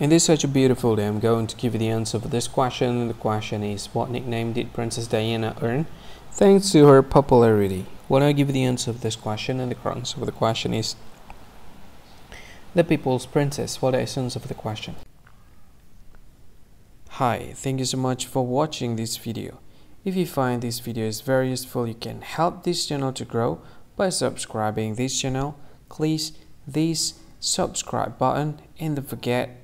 In this such a beautiful day, I'm going to give you the answer for this question. The question is, what nickname did Princess Diana earn thanks to her popularity? When I give you the answer of this question, and the answer of the question is, the People's Princess. What the essence of the question? Hi, thank you so much for watching this video. If you find this video is very useful, you can help this channel to grow by subscribing this channel. Please this subscribe button and don't forget